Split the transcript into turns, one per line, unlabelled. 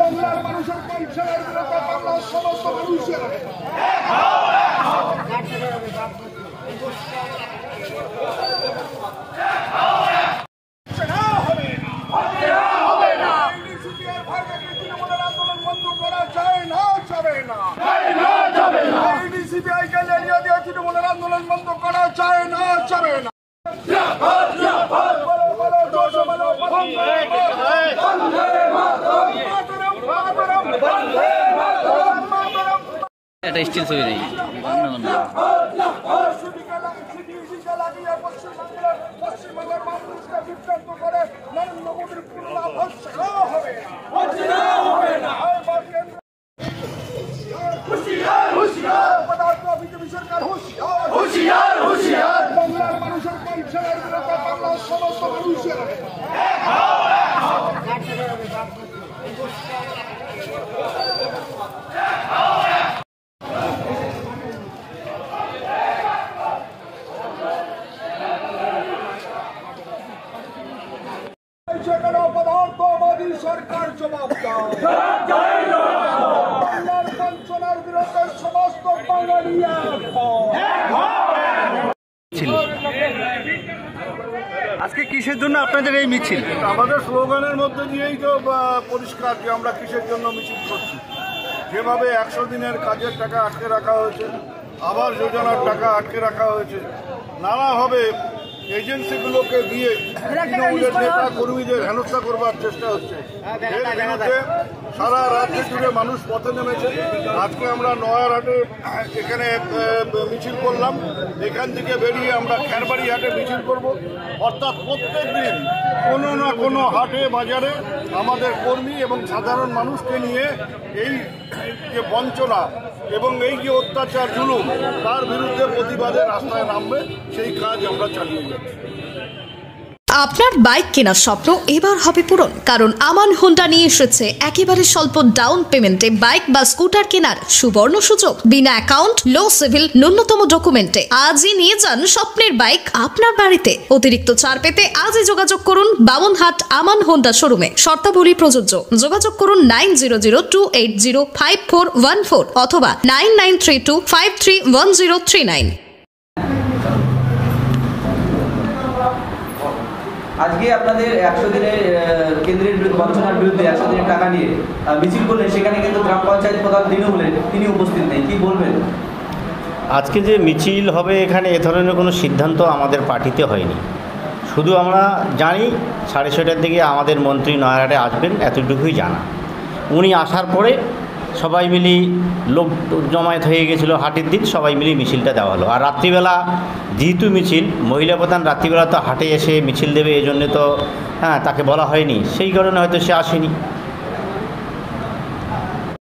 বাংলার মানুষের কণ্ঠের বিরুদ্ধে বাংলার সমস্ত মানুষের তৃণমূলের আন্দোলন বন্ধ করা যায় না, যাবে না
যাবে না যাবে না
সিপিআই কে লেলিয়ে দিয়ে তৃণমূলের আন্দোলন বন্ধ করা যায় না যাবে না
জিয়াফত জিয়াফত
বলো বলো জোশ বলো বন্দে মাতরম মাতরম মাতরম মাতরম
একটা স্টিল ছবি নেই
নরেন্দ্র মোদীর ভর্সনা হবে
ভর্সনা হবে না হুঁশিয়ার হুঁশিয়ার
পদার্থ বিজেপি সরকার হুঁশিয়ার
হুঁশিয়ার হুঁশিয়ার
বাংলার মানুষের কণ্ঠের বিরুদ্ধে বাংলার সমস্ত মানুষের সেখানে পদার্থবাদী সরকার জবাব বাংলার বঞ্চনার বিরুদ্ধে সমস্ত বাঙালি এক।
ছিল আজকে কিসের জন্য আপনাদের এই মিছিল?
আমাদের স্লোগানের মধ্যে দিয়েই তো পরিষ্কার যে আমরা কিসের জন্য মিছিল করছি। যেভাবে একশো দিনের কাজের টাকা আটকে রাখা হয়েছে আবাস যোজনার টাকা আটকে রাখা হয়েছে নানাভাবে এজেন্সিগুলোকে দিয়ে তৃণমূলের নেতা কর্মীদের হেনস্থা করবার চেষ্টা হচ্ছে। এর বিরুদ্ধে সারা রাজ্য জুড়ে মানুষ পথে নেমেছে। আজকে আমরা নয়ারহাটে এখানে মিছিল করলাম। এখান থেকে বেরিয়ে আমরা খেরবাড়ি হাটে মিছিল করব। অর্থাৎ প্রত্যেক দিন কোনো না কোনো হাটে বাজারে আমাদের কর্মী এবং সাধারণ মানুষকে নিয়ে এই যে বঞ্চনা এবং এই যে অত্যাচার জুলুম তার বিরুদ্ধে প্রতিবাদে রাস্তায় নামবে সেই কাজ আমরা চালিয়ে যাচ্ছি
আপনার বাইক কেনার স্বপ্ন এবার হবে পূরণ, কারণ আমান হোন্ডা নিয়ে এসেছে একেবারে স্বল্প ডাউন পেমেন্টে বাইক বা স্কুটার কেনার সুবর্ণ সুযোগ। বিনা অ্যাকাউন্ট লো সিভিল ন্যূনতম ডকুমেন্টে আজই নিয়ে যান স্বপ্নের বাইক আপনার বাড়িতে। অতিরিক্ত ছাড় পেতে আজই যোগাযোগ করুন বামনহাট আমান হোন্ডা শোরুমে শর্তাবলী প্রযোজ্য। যোগাযোগ করুন nine zero zero two eight zero five four one four অথবা nine nine three two five three one zero three nine
আজকে আপনাদের একশো দিনের কেন্দ্রের বঞ্চনার বিরুদ্ধে একশো দিনের টাকা নিয়ে মিছিল করলেন, সেখানে কিন্তু গ্রাম পঞ্চায়েত প্রধান হলেন তিনি উপস্থিত নেই। কি বলবেন?
আজকে যে মিছিল হবে এখানে, এ ধরনের কোনো সিদ্ধান্ত আমাদের পার্টিতে হয়নি। শুধু আমরা জানি, সাড়ে ছয়টার দিকে আমাদের মন্ত্রী নয়ারহাটে আসবেন, এতটুকুই জানা। উনি আসার পরে সবাই মিলি লোক জমায়েত হয়ে গেছিল হাটের দিন, সবাই মিলি মিছিলটা দেওয়া হলো। আর রাত্রিবেলা যেহেতু মিছিল, মহিলা প্রধান রাত্রিবেলা তো হাটে এসে মিছিল দেবে এই জন্যে তো হ্যাঁ তাকে বলা হয়নি। সেই কারণে হয়তো সে আসেনি।